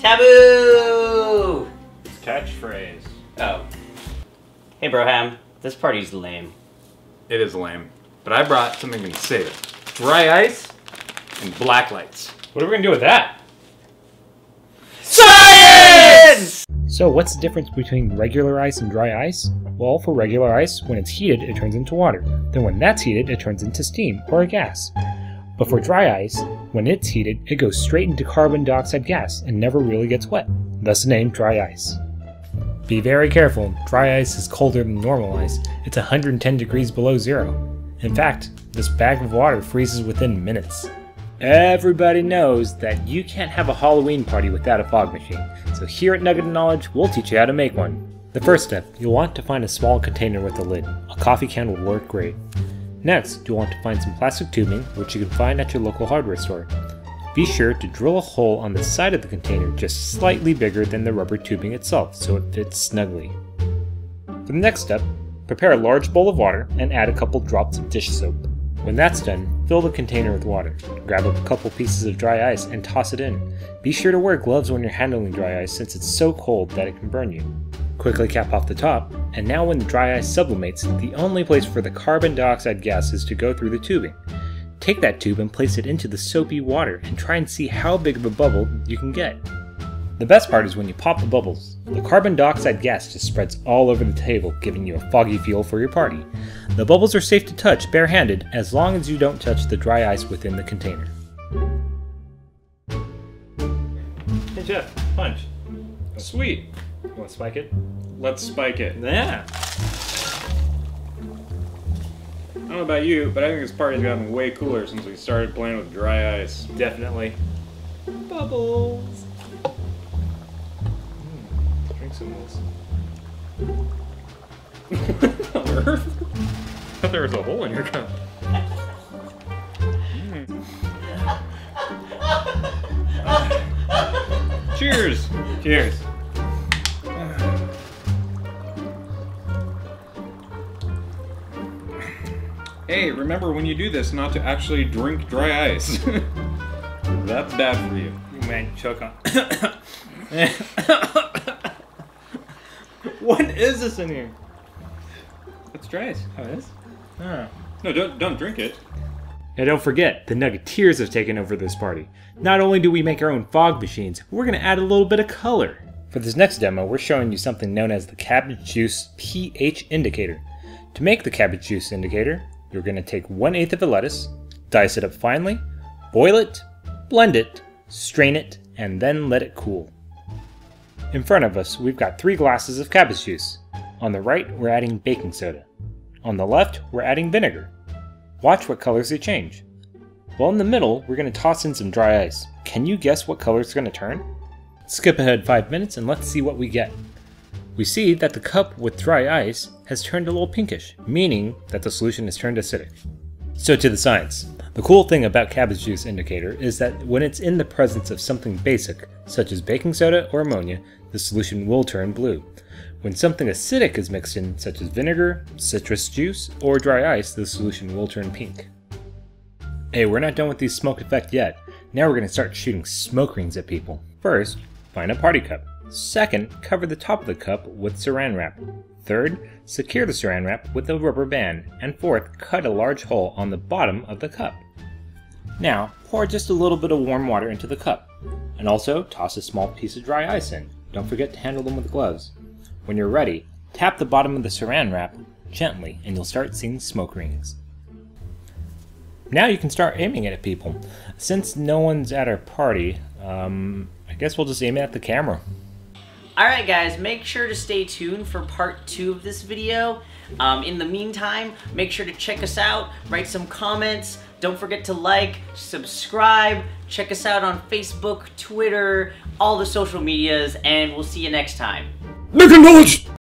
Taboo! It's Catchphrase. Oh. Hey, Broham. This party's lame. It is lame. But I brought something to save it. Dry ice and black lights. What are we gonna do with that? Science! So what's the difference between regular ice and dry ice? Well, for regular ice, when it's heated, it turns into water. Then when that's heated, it turns into steam, or a gas. But for dry ice, when it's heated, it goes straight into carbon dioxide gas and never really gets wet. Thus the name dry ice. Be very careful, dry ice is colder than normal ice. It's 110 degrees below zero. In fact, this bag of water freezes within minutes. Everybody knows that you can't have a Halloween party without a fog machine, so here at Nugget of Knowledge, we'll teach you how to make one. The first step, you'll want to find a small container with a lid. A coffee can will work great. Next, you'll want to find some plastic tubing, which you can find at your local hardware store. Be sure to drill a hole on the side of the container just slightly bigger than the rubber tubing itself so it fits snugly. For the next step, prepare a large bowl of water and add a couple drops of dish soap. When that's done, fill the container with water. Grab a couple pieces of dry ice and toss it in. Be sure to wear gloves when you're handling dry ice since it's so cold that it can burn you. Quickly cap off the top, and now when the dry ice sublimates, the only place for the carbon dioxide gas is to go through the tubing. Take that tube and place it into the soapy water and try and see how big of a bubble you can get. The best part is when you pop the bubbles. The carbon dioxide gas just spreads all over the table, giving you a foggy feel for your party. The bubbles are safe to touch barehanded as long as you don't touch the dry ice within the container. Hey Jeff, punch. Sweet. You want to spike it? Let's spike it. Yeah. I don't know about you, but I think this party's gotten way cooler since we started playing with dry ice. Definitely. Bubbles. Mm, drink some of this. what on earth? I thought there was a hole in your cup. Mm. Cheers! Cheers. Hey, remember when you do this not to actually drink dry ice. That's bad for you. You man, choke on. What is this in here? It's dry ice. Oh, it is? Oh. No, don't don't drink it. Now don't forget, the Nuggeteers have taken over this party. Not only do we make our own fog machines, we're going to add a little bit of color. For this next demo, we're showing you something known as the cabbage juice pH indicator. To make the cabbage juice indicator, you're going to take 1 8 of a lettuce, dice it up finely, boil it, blend it, strain it, and then let it cool. In front of us, we've got three glasses of cabbage juice. On the right, we're adding baking soda. On the left, we're adding vinegar. Watch what colors they change. Well, in the middle, we're going to toss in some dry ice. Can you guess what color it's going to turn? Skip ahead 5 minutes and let's see what we get. We see that the cup with dry ice has turned a little pinkish, meaning that the solution has turned acidic. So to the science. The cool thing about cabbage juice indicator is that when it's in the presence of something basic, such as baking soda or ammonia, the solution will turn blue. When something acidic is mixed in, such as vinegar, citrus juice, or dry ice, the solution will turn pink. Hey, we're not done with these smoke effect yet. Now we're going to start shooting smoke rings at people. First, find a party cup. Second, cover the top of the cup with saran wrap. Third, secure the saran wrap with a rubber band. And fourth, cut a large hole on the bottom of the cup. Now, pour just a little bit of warm water into the cup. And also, toss a small piece of dry ice in. Don't forget to handle them with gloves. When you're ready, tap the bottom of the saran wrap gently and you'll start seeing smoke rings. Now you can start aiming it at people. Since no one's at our party, um, I guess we'll just aim it at the camera. Alright guys, make sure to stay tuned for part two of this video. Um, in the meantime, make sure to check us out, write some comments, don't forget to like, subscribe, check us out on Facebook, Twitter, all the social medias, and we'll see you next time. Nugget of knowledge!